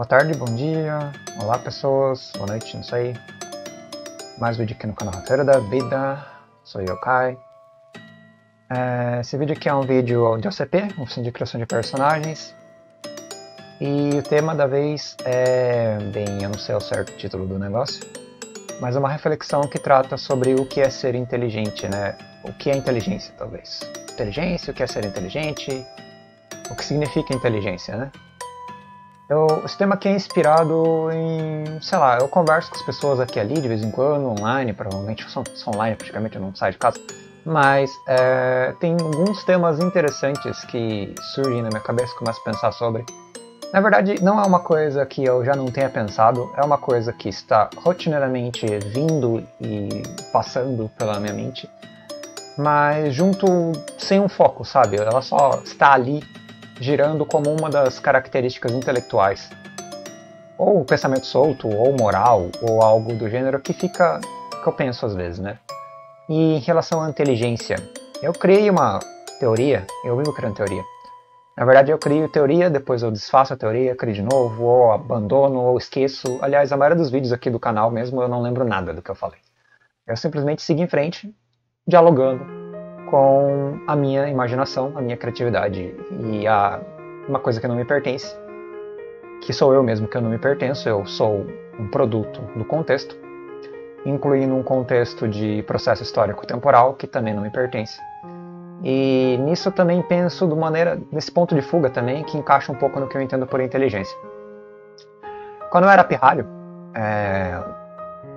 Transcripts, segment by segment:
Boa tarde, bom dia, olá pessoas, boa noite, não sei. Mais vídeo aqui no canal Roteiro da Vida, sou eu, Kai. É, esse vídeo aqui é um vídeo de OCP, oficina de criação de personagens. E o tema da vez é, bem, eu não sei o certo título do negócio, mas é uma reflexão que trata sobre o que é ser inteligente, né? O que é inteligência, talvez. Inteligência, o que é ser inteligente, o que significa inteligência, né? Eu, esse tema aqui é inspirado em, sei lá, eu converso com as pessoas aqui ali de vez em quando, online, provavelmente são, são online, praticamente eu não saio de casa, mas é, tem alguns temas interessantes que surgem na minha cabeça, começo a pensar sobre. Na verdade, não é uma coisa que eu já não tenha pensado, é uma coisa que está rotineiramente vindo e passando pela minha mente, mas junto sem um foco, sabe? Ela só está ali girando como uma das características intelectuais. Ou pensamento solto, ou moral, ou algo do gênero que fica que eu penso às vezes, né? E em relação à inteligência, eu criei uma teoria, eu vivo criando teoria. Na verdade, eu crio teoria, depois eu desfaço a teoria, crio de novo, ou abandono, ou esqueço. Aliás, a maioria dos vídeos aqui do canal mesmo eu não lembro nada do que eu falei. Eu simplesmente sigo em frente, dialogando com a minha imaginação, a minha criatividade e a uma coisa que não me pertence, que sou eu mesmo que eu não me pertenço, eu sou um produto do contexto, incluindo um contexto de processo histórico temporal que também não me pertence. E nisso eu também penso de maneira nesse ponto de fuga também que encaixa um pouco no que eu entendo por inteligência. Quando eu era pirralho, é,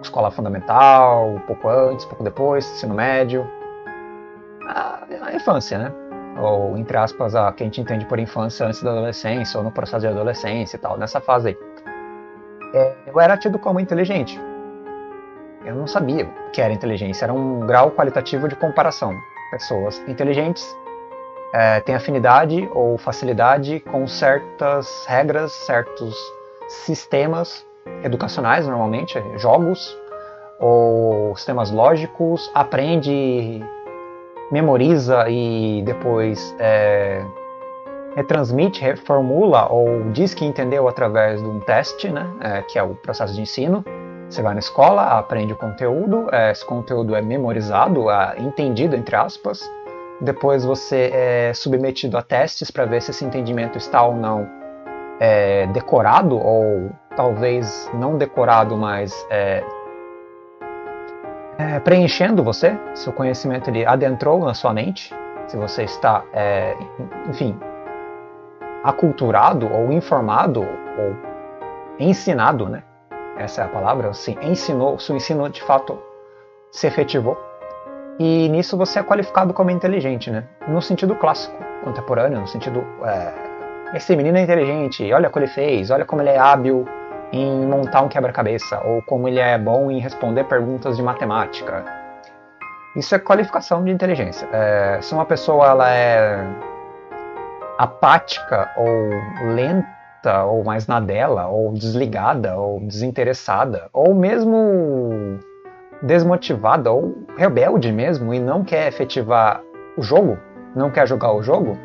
escola fundamental, pouco antes, pouco depois, ensino médio, a, a infância, né? Ou, entre aspas, a que a gente entende por infância antes da adolescência, ou no processo de adolescência e tal, nessa fase aí. É, eu era tido como inteligente. Eu não sabia o que era inteligência, era um grau qualitativo de comparação. Pessoas inteligentes é, têm afinidade ou facilidade com certas regras, certos sistemas educacionais, normalmente, jogos ou sistemas lógicos, aprende memoriza e depois é, retransmite, reformula ou diz que entendeu através de um teste, né, é, que é o processo de ensino. Você vai na escola, aprende o conteúdo, é, esse conteúdo é memorizado, é entendido, entre aspas. Depois você é submetido a testes para ver se esse entendimento está ou não é, decorado, ou talvez não decorado, mas é, preenchendo você, se o conhecimento ele adentrou na sua mente, se você está, é, enfim, aculturado ou informado ou ensinado, né? Essa é a palavra, se ensinou, se o ensino de fato se efetivou. E nisso você é qualificado como inteligente, né? No sentido clássico, contemporâneo, no sentido é, esse menino é inteligente, olha o que ele fez, olha como ele é hábil, em montar um quebra-cabeça ou como ele é bom em responder perguntas de matemática. Isso é qualificação de inteligência. É, se uma pessoa ela é apática ou lenta ou mais na dela ou desligada ou desinteressada ou mesmo desmotivada ou rebelde mesmo e não quer efetivar o jogo, não quer jogar o jogo,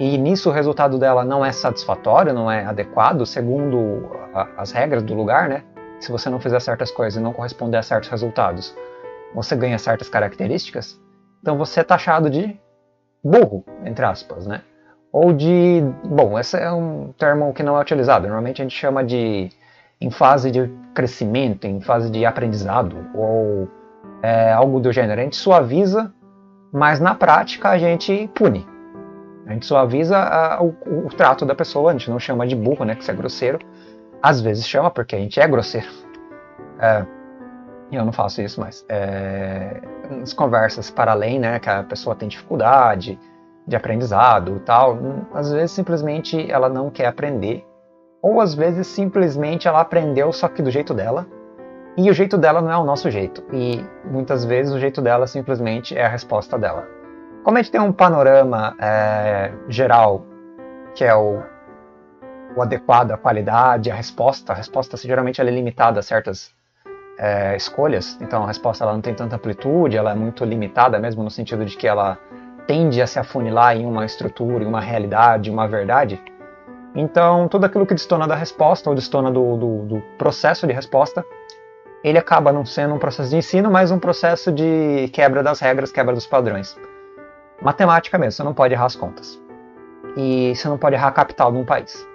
e nisso o resultado dela não é satisfatório, não é adequado, segundo a, as regras do lugar, né? Se você não fizer certas coisas e não corresponder a certos resultados, você ganha certas características, então você é taxado de burro, entre aspas, né? Ou de. Bom, esse é um termo que não é utilizado. Normalmente a gente chama de em fase de crescimento, em fase de aprendizado, ou é, algo do gênero. A gente suaviza, mas na prática a gente pune. A gente suaviza a, o, o, trato da pessoa, a gente não chama de burro, né, que isso é grosseiro. Às vezes chama, porque a gente é grosseiro. É, eu não faço isso, mas é, as conversas para além, né, que a pessoa tem dificuldade de aprendizado e tal, às vezes simplesmente ela não quer aprender, ou às vezes simplesmente ela aprendeu só que do jeito dela, e o jeito dela não é o nosso jeito, e muitas vezes o jeito dela simplesmente é a resposta dela. Como a gente tem um panorama é, geral, que é o, o, adequado, a qualidade, a resposta, a resposta geralmente é limitada a certas é, escolhas, então a resposta ela não tem tanta amplitude, ela é muito limitada mesmo no sentido de que ela tende a se afunilar em uma estrutura, em uma realidade, uma verdade. Então, tudo aquilo que destona da resposta ou destona do, do, do processo de resposta, ele acaba não sendo um processo de ensino, mas um processo de quebra das regras, quebra dos padrões. Matemática mesmo, você não pode errar as contas. E você não pode errar a capital de um país.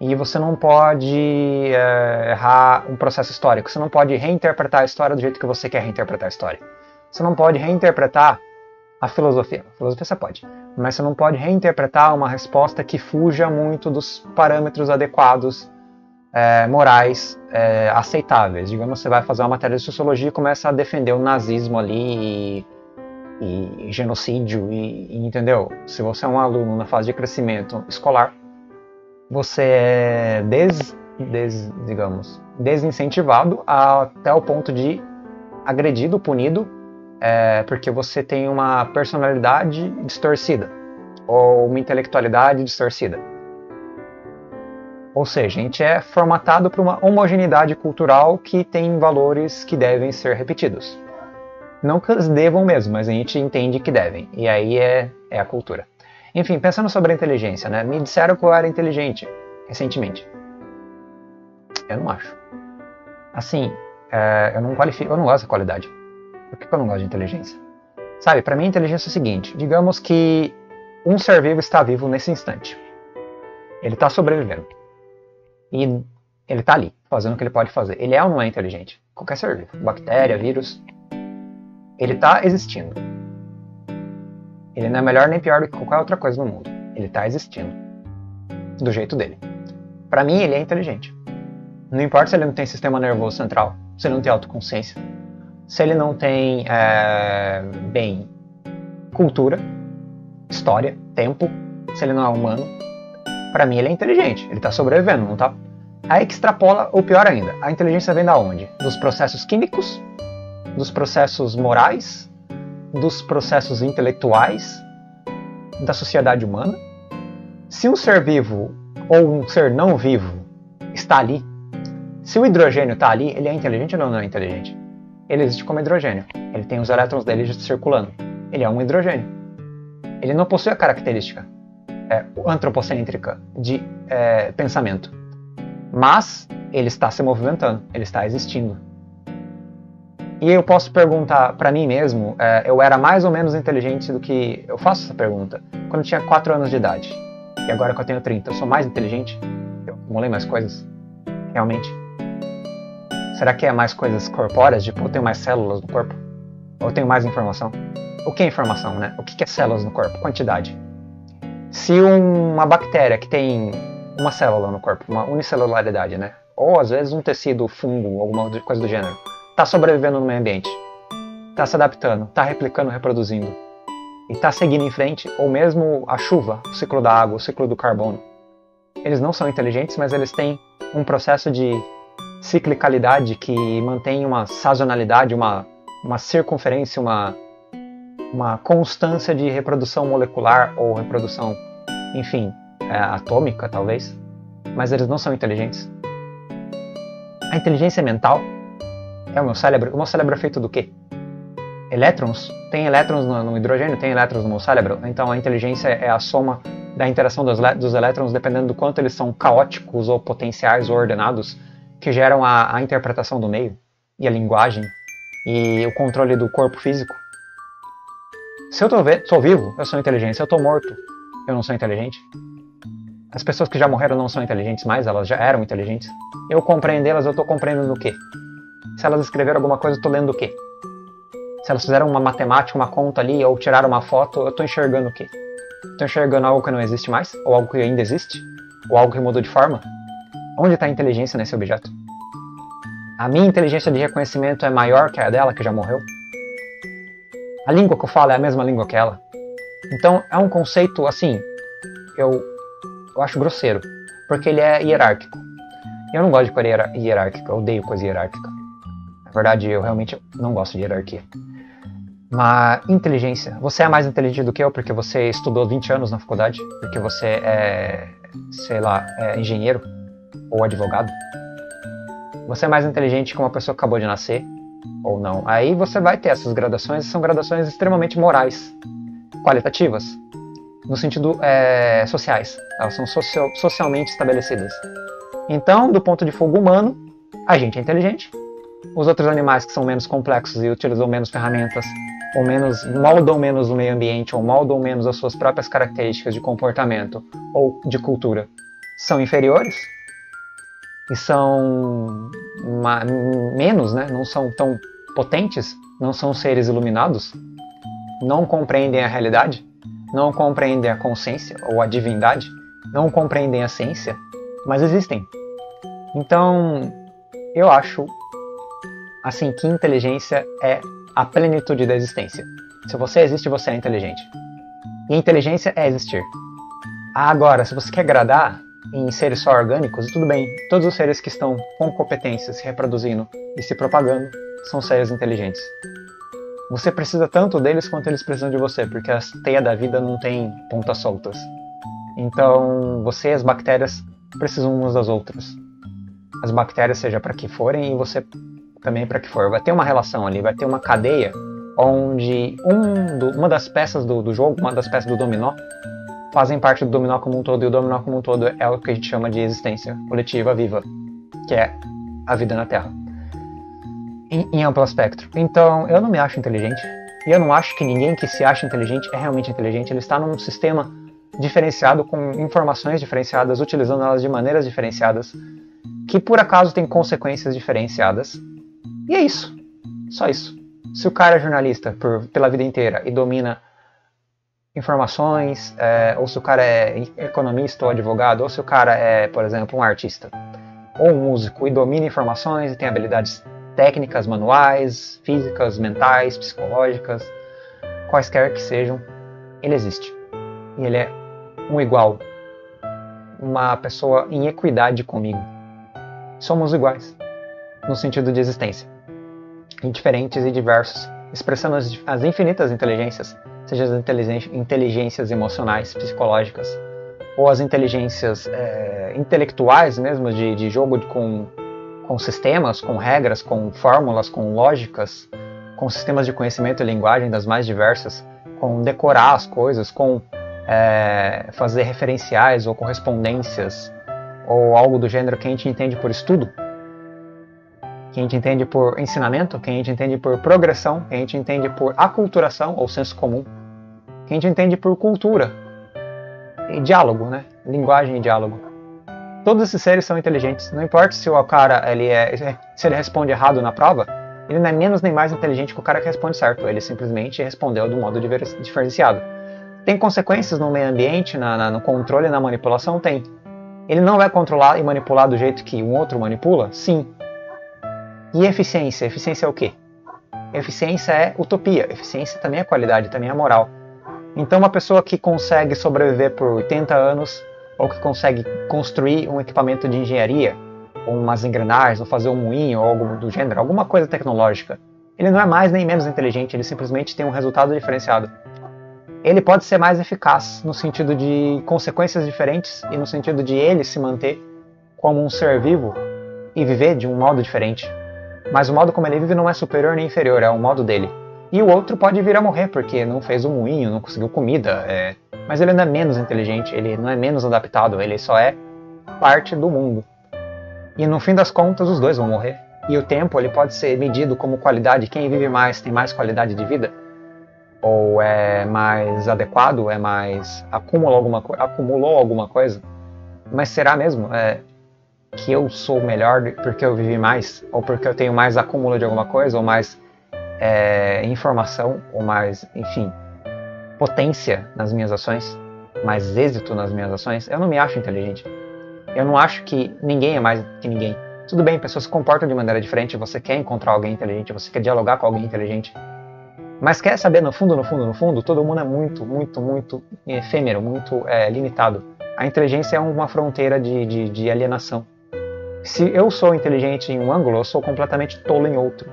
E você não pode é, errar um processo histórico. Você não pode reinterpretar a história do jeito que você quer reinterpretar a história. Você não pode reinterpretar a filosofia. A filosofia você pode. Mas você não pode reinterpretar uma resposta que fuja muito dos parâmetros adequados, é, morais, é, aceitáveis. Digamos, você vai fazer uma matéria de sociologia e começa a defender o nazismo ali e, e genocídio, e, e entendeu? Se você é um aluno na fase de crescimento escolar, você é des, des, digamos, desincentivado até o ponto de agredido, punido, é, porque você tem uma personalidade distorcida ou uma intelectualidade distorcida. Ou seja, a gente é formatado para uma homogeneidade cultural que tem valores que devem ser repetidos. Não que eles devam mesmo, mas a gente entende que devem. E aí é, é a cultura. Enfim, pensando sobre a inteligência, né? Me disseram que eu era inteligente recentemente. Eu não acho. Assim, é, eu não qualifico, eu não gosto da qualidade. Por que eu não gosto de inteligência? Sabe, para mim inteligência é o seguinte: digamos que um ser vivo está vivo nesse instante. Ele está sobrevivendo. E ele está ali, fazendo o que ele pode fazer. Ele é ou não é inteligente? Qualquer ser vivo, bactéria, vírus. Ele está existindo. Ele não é melhor nem pior do que qualquer outra coisa no mundo. Ele está existindo. Do jeito dele. Para mim, ele é inteligente. Não importa se ele não tem sistema nervoso central, se ele não tem autoconsciência, se ele não tem, é, bem, cultura, história, tempo, se ele não é humano. Para mim, ele é inteligente. Ele está sobrevivendo, não tá? Aí que extrapola, ou pior ainda, a inteligência vem da onde? Dos processos químicos, dos processos morais, dos processos intelectuais da sociedade humana. Se um ser vivo ou um ser não vivo está ali, se o hidrogênio está ali, ele é inteligente ou não é inteligente? Ele existe como hidrogênio. Ele tem os elétrons dele circulando. Ele é um hidrogênio. Ele não possui a característica é, antropocêntrica de é, pensamento. Mas ele está se movimentando, ele está existindo. E eu posso perguntar para mim mesmo, é, eu era mais ou menos inteligente do que. Eu faço essa pergunta quando eu tinha 4 anos de idade. E agora que eu tenho 30, eu sou mais inteligente? Eu acumulei mais coisas? Realmente? Será que é mais coisas corpóreas? Tipo, eu tenho mais células no corpo? Ou eu tenho mais informação? O que é informação, né? O que é células no corpo? Quantidade. Se uma bactéria que tem uma célula no corpo, uma unicelularidade, né? Ou às vezes um tecido, fungo, alguma coisa do gênero está sobrevivendo no meio ambiente, está se adaptando, está replicando, reproduzindo e está seguindo em frente, ou mesmo a chuva, o ciclo da água, o ciclo do carbono. Eles não são inteligentes, mas eles têm um processo de ciclicalidade que mantém uma sazonalidade, uma, uma circunferência, uma, uma constância de reprodução molecular ou reprodução, enfim, é, atômica talvez, mas eles não são inteligentes. A inteligência mental é o meu cérebro. O meu cérebro é feito do quê? Elétrons? Tem elétrons no, no hidrogênio? Tem elétrons no meu cérebro? Então a inteligência é a soma da interação dos, dos elétrons dependendo do quanto eles são caóticos ou potenciais ou ordenados, que geram a, a interpretação do meio e a linguagem e o controle do corpo físico. Se eu estou vivo, eu sou inteligente. Se eu estou morto, eu não sou inteligente. As pessoas que já morreram não são inteligentes mais, elas já eram inteligentes. Eu compreendê-las, eu estou compreendendo o quê? Se elas escreveram alguma coisa, eu estou lendo o quê? Se elas fizeram uma matemática, uma conta ali, ou tiraram uma foto, eu estou enxergando o quê? Estou enxergando algo que não existe mais? Ou algo que ainda existe? Ou algo que mudou de forma? Onde está a inteligência nesse objeto? A minha inteligência de reconhecimento é maior que a dela, que já morreu? A língua que eu falo é a mesma língua que ela? Então é um conceito assim, eu, eu acho grosseiro, porque ele é hierárquico. Eu não gosto de coisa hierárquica, eu odeio coisa hierárquica. Na verdade, eu realmente não gosto de hierarquia. Mas inteligência. Você é mais inteligente do que eu porque você estudou 20 anos na faculdade? Porque você é, sei lá, é engenheiro ou advogado? Você é mais inteligente que uma pessoa que acabou de nascer ou não? Aí você vai ter essas gradações, são gradações extremamente morais, qualitativas. no sentido é, sociais. Elas são social, socialmente estabelecidas. Então, do ponto de fogo humano, a gente é inteligente. Os outros animais que são menos complexos e utilizam menos ferramentas, ou menos moldam menos o meio ambiente, ou moldam menos as suas próprias características de comportamento ou de cultura, são inferiores? E são menos, né? não são tão potentes, não são seres iluminados, não compreendem a realidade, não compreendem a consciência ou a divindade, não compreendem a ciência, mas existem. Então, eu acho assim que inteligência é a plenitude da existência. Se você existe, você é inteligente. E inteligência é existir. Agora, se você quer agradar em seres só orgânicos, tudo bem. Todos os seres que estão com competência se reproduzindo e se propagando são seres inteligentes. Você precisa tanto deles quanto eles precisam de você, porque a teia da vida não tem pontas soltas. Então, você e as bactérias precisam umas das outras. As bactérias, seja para que forem, e você também para que for. Vai ter uma relação ali, vai ter uma cadeia onde um do, uma das peças do, do jogo, uma das peças do dominó, fazem parte do dominó como um todo, e o dominó como um todo é o que a gente chama de existência coletiva viva, que é a vida na Terra. Em, em amplo espectro. Então, eu não me acho inteligente, e eu não acho que ninguém que se acha inteligente é realmente inteligente. Ele está num sistema diferenciado, com informações diferenciadas, utilizando elas de maneiras diferenciadas, que por acaso tem consequências diferenciadas. E é isso. Só isso. Se o cara é jornalista por, pela vida inteira e domina informações, é, ou se o cara é economista ou advogado, ou se o cara é, por exemplo, um artista ou um músico e domina informações e tem habilidades técnicas, manuais, físicas, mentais, psicológicas, quaisquer que sejam, ele existe. E ele é um igual, uma pessoa em equidade comigo. Somos iguais, no sentido de existência, indiferentes e diversos, expressando as, as infinitas inteligências seja as inteligências emocionais, psicológicas, ou as inteligências é, intelectuais mesmo, de, de jogo com, com sistemas, com regras, com fórmulas, com lógicas, com sistemas de conhecimento e linguagem das mais diversas, com decorar as coisas, com é, fazer referenciais ou correspondências, ou algo do gênero que a gente entende por estudo, que a gente entende por ensinamento, que a gente entende por progressão, que a gente entende por aculturação ou senso comum que a gente entende por cultura e diálogo, né? Linguagem e diálogo. Todos esses seres são inteligentes. Não importa se o cara ele é, se ele responde errado na prova, ele não é menos nem mais inteligente que o cara que responde certo. Ele simplesmente respondeu do modo diferenciado. Tem consequências no meio ambiente, na, na, no controle na manipulação? Tem. Ele não vai controlar e manipular do jeito que um outro manipula? Sim. E eficiência? Eficiência é o quê? Eficiência é utopia. Eficiência também é qualidade, também é moral. Então, uma pessoa que consegue sobreviver por 80 anos, ou que consegue construir um equipamento de engenharia, ou umas engrenagens, ou fazer um moinho, ou algo do gênero, alguma coisa tecnológica, ele não é mais nem menos inteligente, ele simplesmente tem um resultado diferenciado. Ele pode ser mais eficaz no sentido de consequências diferentes e no sentido de ele se manter como um ser vivo e viver de um modo diferente. Mas o modo como ele vive não é superior nem inferior, é o modo dele. E o outro pode vir a morrer porque não fez o moinho, não conseguiu comida. É... Mas ele não é menos inteligente, ele não é menos adaptado, ele só é parte do mundo. E no fim das contas, os dois vão morrer. E o tempo ele pode ser medido como qualidade. Quem vive mais tem mais qualidade de vida? Ou é mais adequado? É mais alguma, acumulou alguma coisa? Mas será mesmo é, que eu sou melhor porque eu vivi mais? Ou porque eu tenho mais acúmulo de alguma coisa? Ou mais é, informação ou mais, enfim, potência nas minhas ações, mais êxito nas minhas ações, eu não me acho inteligente. Eu não acho que ninguém é mais que ninguém. Tudo bem, pessoas se comportam de maneira diferente, você quer encontrar alguém inteligente, você quer dialogar com alguém inteligente. Mas quer saber, no fundo, no fundo, no fundo, todo mundo é muito, muito, muito efêmero, muito é, limitado. A inteligência é uma fronteira de, de, de alienação. Se eu sou inteligente em um ângulo, eu sou completamente tolo em outro.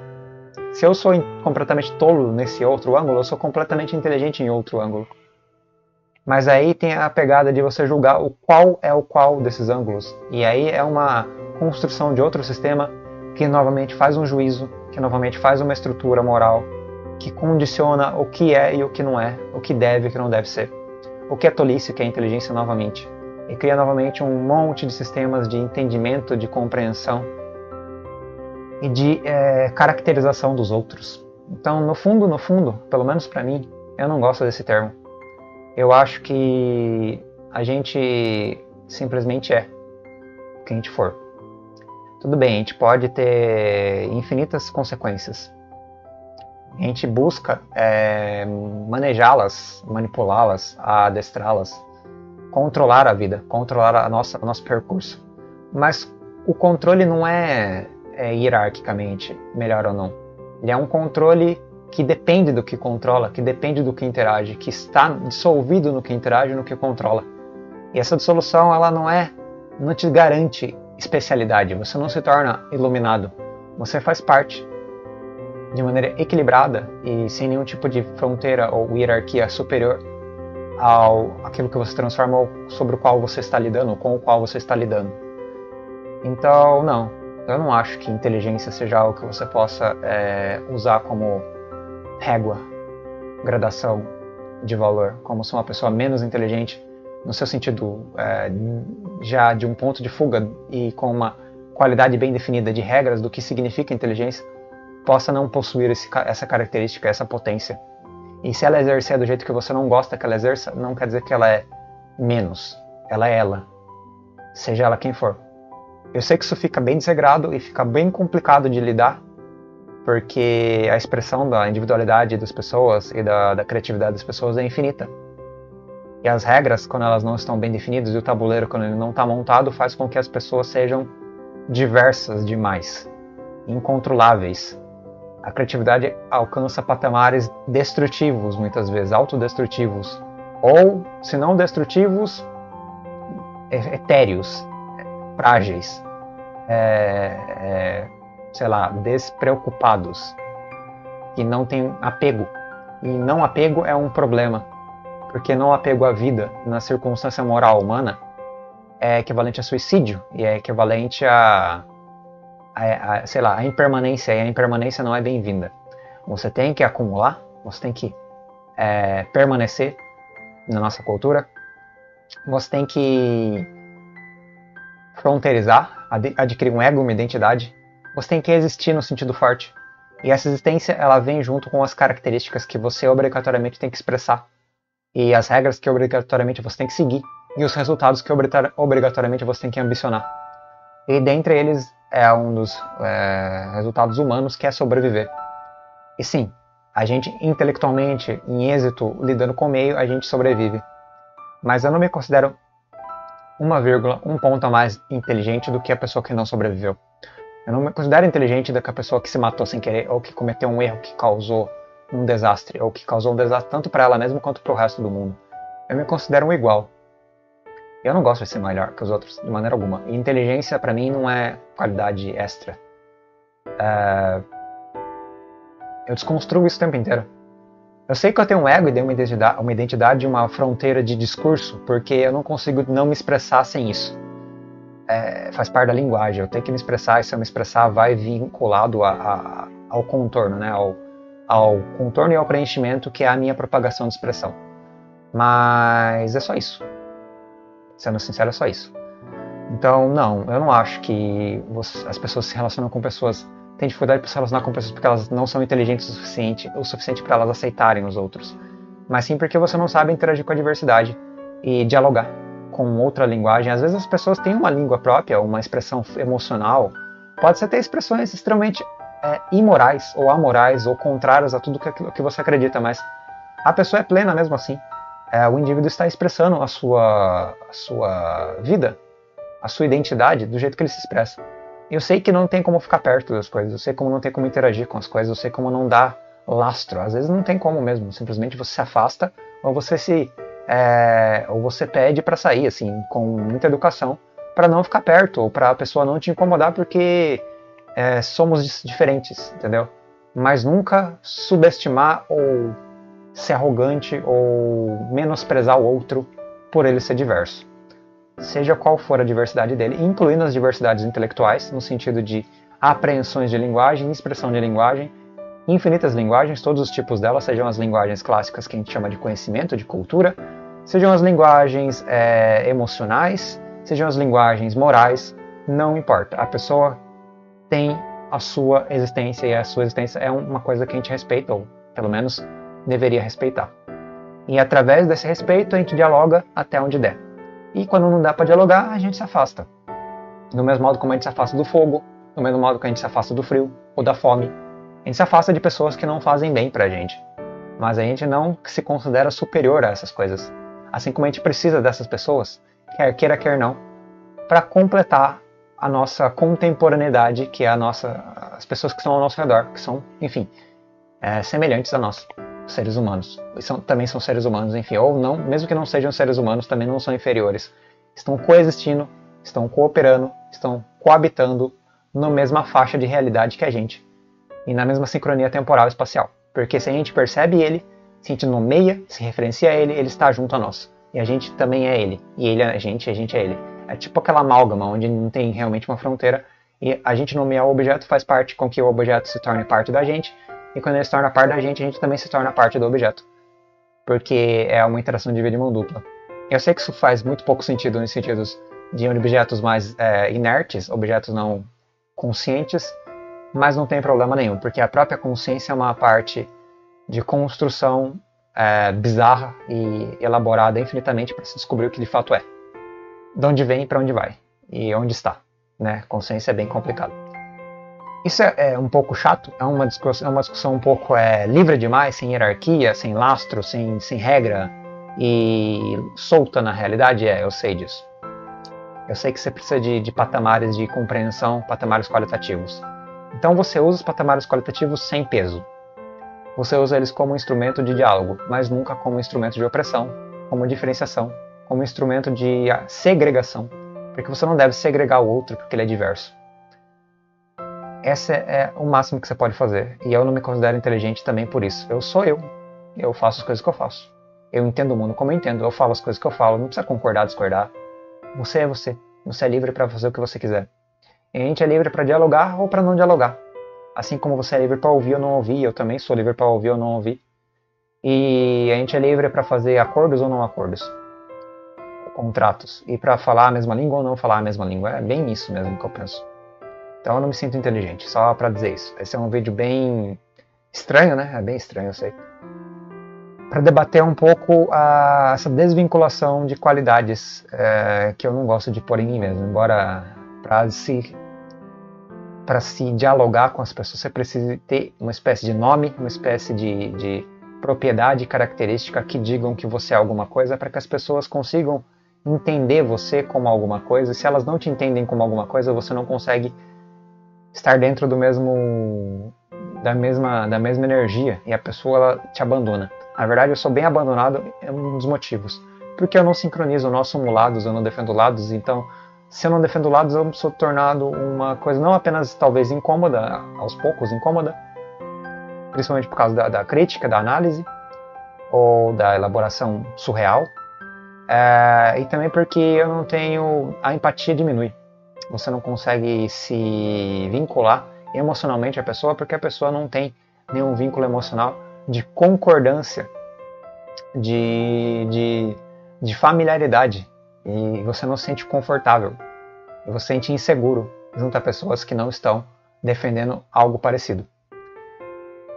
Se eu sou completamente tolo nesse outro ângulo, eu sou completamente inteligente em outro ângulo. Mas aí tem a pegada de você julgar o qual é o qual desses ângulos. E aí é uma construção de outro sistema que novamente faz um juízo, que novamente faz uma estrutura moral, que condiciona o que é e o que não é, o que deve e o que não deve ser. o que é tolice, o que é inteligência novamente. E cria novamente um monte de sistemas de entendimento, de compreensão e de é, caracterização dos outros. Então, no fundo, no fundo, pelo menos para mim, eu não gosto desse termo. Eu acho que a gente simplesmente é o que a gente for. Tudo bem, a gente pode ter infinitas consequências. A gente busca é, manejá-las, manipulá-las, adestrá-las, controlar a vida, controlar a nossa, o nosso percurso. Mas o controle não é, é hierarquicamente melhor ou não. Ele é um controle que depende do que controla, que depende do que interage, que está dissolvido no que interage, no que controla. E essa dissolução, ela não é, não te garante especialidade. Você não se torna iluminado. Você faz parte de maneira equilibrada e sem nenhum tipo de fronteira ou hierarquia superior ao aquilo que você transforma ou sobre o qual você está lidando, com o qual você está lidando. Então, não, eu não acho que inteligência seja algo que você possa é, usar como régua, gradação de valor, como se uma pessoa menos inteligente, no seu sentido é, já de um ponto de fuga e com uma qualidade bem definida de regras do que significa inteligência, possa não possuir esse, essa característica, essa potência. E se ela exercer do jeito que você não gosta que ela exerça, não quer dizer que ela é menos. Ela é ela. Seja ela quem for. Eu sei que isso fica bem desregrado e fica bem complicado de lidar, porque a expressão da individualidade das pessoas e da, da criatividade das pessoas é infinita. E as regras, quando elas não estão bem definidas, e o tabuleiro, quando ele não está montado, faz com que as pessoas sejam diversas demais, incontroláveis, a criatividade alcança patamares destrutivos, muitas vezes, autodestrutivos. Ou, se não destrutivos, etéreos, frágeis, é, é, sei lá, despreocupados, que não tem apego. E não apego é um problema, porque não apego à vida na circunstância moral humana é equivalente a suicídio e é equivalente a a, a, sei lá, a impermanência, e a impermanência não é bem-vinda. Você tem que acumular, você tem que é, permanecer na nossa cultura, você tem que fronteirizar, ad, adquirir um ego, uma identidade, você tem que existir no sentido forte. E essa existência, ela vem junto com as características que você obrigatoriamente tem que expressar. E as regras que obrigatoriamente você tem que seguir. E os resultados que obrigatoriamente você tem que ambicionar. E dentre eles é um dos é, resultados humanos que é sobreviver. E sim, a gente intelectualmente, em êxito, lidando com o meio, a gente sobrevive. Mas eu não me considero uma vírgula, um ponto a mais inteligente do que a pessoa que não sobreviveu. Eu não me considero inteligente do que a pessoa que se matou sem querer, ou que cometeu um erro que causou um desastre, ou que causou um desastre tanto para ela mesma quanto para o resto do mundo. Eu me considero um igual. Eu não gosto de ser melhor que os outros, de maneira alguma. E inteligência, para mim, não é qualidade extra. Uh, eu desconstruo isso o tempo inteiro. Eu sei que eu tenho um ego e tenho uma identidade, uma identidade uma fronteira de discurso, porque eu não consigo não me expressar sem isso. É, faz parte da linguagem, eu tenho que me expressar, e se eu me expressar, vai vinculado a, a, ao contorno, né? Ao, ao contorno e ao preenchimento, que é a minha propagação de expressão. Mas é só isso. Sendo sincero, é só isso. Então, não, eu não acho que você, as pessoas se relacionam com pessoas. têm dificuldade para se relacionar com pessoas porque elas não são inteligentes o suficiente, o suficiente para elas aceitarem os outros. Mas sim porque você não sabe interagir com a diversidade e dialogar com outra linguagem. Às vezes as pessoas têm uma língua própria, uma expressão emocional. Pode ser ter expressões extremamente é, imorais ou amorais ou contrárias a tudo que, que você acredita, mas a pessoa é plena mesmo assim é, o indivíduo está expressando a sua, a sua vida, a sua identidade do jeito que ele se expressa. Eu sei que não tem como ficar perto das coisas, eu sei como não tem como interagir com as coisas, eu sei como não dar lastro. Às vezes não tem como mesmo, simplesmente você se afasta ou você se é, ou você pede para sair assim com muita educação para não ficar perto ou para a pessoa não te incomodar porque é, somos diferentes, entendeu? Mas nunca subestimar ou ser arrogante ou menosprezar o outro por ele ser diverso. Seja qual for a diversidade dele, incluindo as diversidades intelectuais, no sentido de apreensões de linguagem, expressão de linguagem, infinitas linguagens, todos os tipos delas, sejam as linguagens clássicas que a gente chama de conhecimento, de cultura, Sejam as linguagens é, emocionais, sejam as linguagens morais, não importa. A pessoa tem a sua existência e a sua existência é uma coisa que a gente respeita, ou pelo menos deveria respeitar. E através desse respeito a gente dialoga até onde der. E quando não dá para dialogar, a gente se afasta. Do mesmo modo como a gente se afasta do fogo, do mesmo modo que a gente se afasta do frio ou da fome. A gente se afasta de pessoas que não fazem bem pra gente. Mas a gente não se considera superior a essas coisas. Assim como a gente precisa dessas pessoas, quer queira, quer não, para completar a nossa contemporaneidade, que é a nossa, as pessoas que estão ao nosso redor, que são, enfim, é, semelhantes a nós, seres humanos. São, também são seres humanos, enfim, ou não, mesmo que não sejam seres humanos, também não são inferiores. Estão coexistindo, estão cooperando, estão coabitando na mesma faixa de realidade que a gente e na mesma sincronia temporal e espacial. Porque se a gente percebe ele, se a gente nomeia, se referencia a ele, ele está junto a nós. E a gente também é ele. E ele é a gente, e a gente é ele. É tipo aquela amálgama, onde não tem realmente uma fronteira. E a gente nomear o objeto faz parte com que o objeto se torne parte da gente. E quando ele se torna parte da gente, a gente também se torna parte do objeto. Porque é uma interação de vida de mão dupla. Eu sei que isso faz muito pouco sentido nos sentidos de objetos mais é, inertes, objetos não conscientes, mas não tem problema nenhum, porque a própria consciência é uma parte de construção é, bizarra e elaborada infinitamente para se descobrir o que de fato é. De onde vem e para onde vai, e onde está. Né? Consciência é bem complicado. Isso é, é, um pouco chato, é uma discussão, é uma discussão um pouco é, livre demais, sem hierarquia, sem lastro, sem, sem regra e solta na realidade, é, eu sei disso. Eu sei que você precisa de, de patamares de compreensão, patamares qualitativos. Então você usa os patamares qualitativos sem peso. Você usa eles como instrumento de diálogo, mas nunca como instrumento de opressão, como diferenciação, como instrumento de segregação, porque você não deve segregar o outro porque ele é diverso. Esse é o máximo que você pode fazer, e eu não me considero inteligente também por isso. Eu sou eu, eu faço as coisas que eu faço. Eu entendo o mundo como eu entendo, eu falo as coisas que eu falo, não precisa concordar, discordar. Você é você. Você é livre para fazer o que você quiser. E a gente é livre para dialogar ou para não dialogar. Assim como você é livre para ouvir ou não ouvir, eu também sou livre para ouvir ou não ouvir. E a gente é livre para fazer acordos ou não acordos. Contratos. E para falar a mesma língua ou não falar a mesma língua. É bem isso mesmo que eu penso. Então eu não me sinto inteligente, só para dizer isso. Esse é um vídeo bem estranho, né? É bem estranho, eu sei para debater um pouco a, essa desvinculação de qualidades é, que eu não gosto de pôr em mim mesmo. Embora para se para se dialogar com as pessoas você precisa ter uma espécie de nome, uma espécie de, de propriedade característica que digam que você é alguma coisa para que as pessoas consigam entender você como alguma coisa. E se elas não te entendem como alguma coisa, você não consegue estar dentro do mesmo da mesma da mesma energia e a pessoa ela te abandona. Na verdade, eu sou bem abandonado, é um dos motivos. Porque eu não sincronizo, nós somos lados, eu não defendo lados, então se eu não defendo lados, eu sou tornado uma coisa não apenas talvez incômoda, aos poucos incômoda, principalmente por causa da, da crítica, da análise, ou da elaboração surreal, é, e também porque eu não tenho. a empatia diminui. Você não consegue se vincular emocionalmente à pessoa porque a pessoa não tem nenhum vínculo emocional de concordância, de, de, de familiaridade. E você não se sente confortável. Você se sente inseguro junto a pessoas que não estão defendendo algo parecido.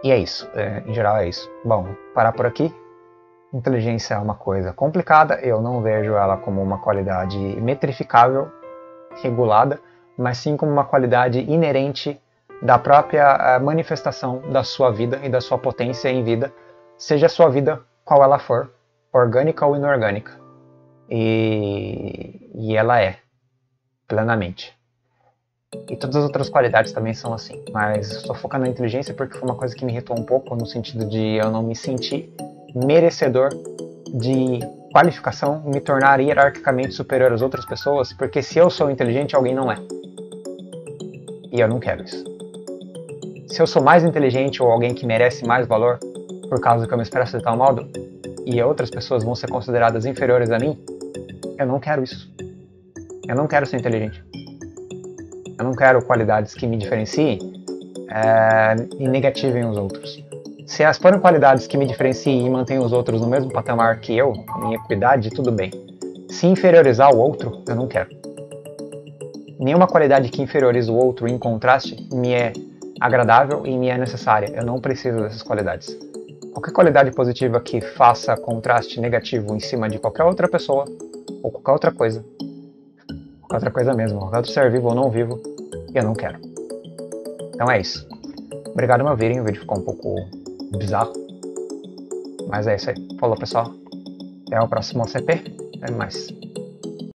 E é isso, é, em geral é isso. Bom, parar por aqui. Inteligência é uma coisa complicada, eu não vejo ela como uma qualidade metrificável, regulada, mas sim como uma qualidade inerente da própria eh, manifestação da sua vida e da sua potência em vida, seja a sua vida qual ela for, orgânica ou inorgânica. E, e ela é, plenamente. E todas as outras qualidades também são assim. Mas estou focando na inteligência porque foi uma coisa que me irritou um pouco, no sentido de eu não me sentir merecedor de qualificação, me tornar hierarquicamente superior às outras pessoas, porque se eu sou inteligente, alguém não é. E eu não quero isso se eu sou mais inteligente ou alguém que merece mais valor por causa que eu me expresso de tal modo e outras pessoas vão ser consideradas inferiores a mim, eu não quero isso. Eu não quero ser inteligente. Eu não quero qualidades que me diferenciem é, e negativem os outros. Se as forem qualidades que me diferenciem e mantêm os outros no mesmo patamar que eu, minha equidade, tudo bem. Se inferiorizar o outro, eu não quero. Nenhuma qualidade que inferioriza o outro em contraste me é agradável e me é necessária. Eu não preciso dessas qualidades. Qualquer qualidade positiva que faça contraste negativo em cima de qualquer outra pessoa ou qualquer outra coisa, qualquer outra coisa mesmo, qualquer outro ser vivo ou não vivo, eu não quero. Então é isso. Obrigado por me ouvirem, o vídeo ficou um pouco bizarro. Mas é isso aí. Falou pessoal. Até o próximo CP. Até mais.